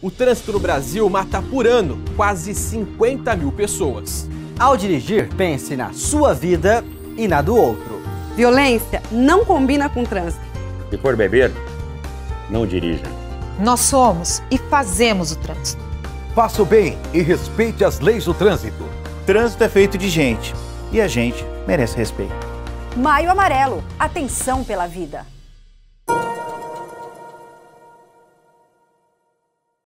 O trânsito no Brasil mata por ano quase 50 mil pessoas. Ao dirigir, pense na sua vida e na do outro. Violência não combina com trânsito. Se for beber, não dirija. Nós somos e fazemos o trânsito. Faça o bem e respeite as leis do trânsito. Trânsito é feito de gente e a gente merece respeito. Maio Amarelo. Atenção pela vida.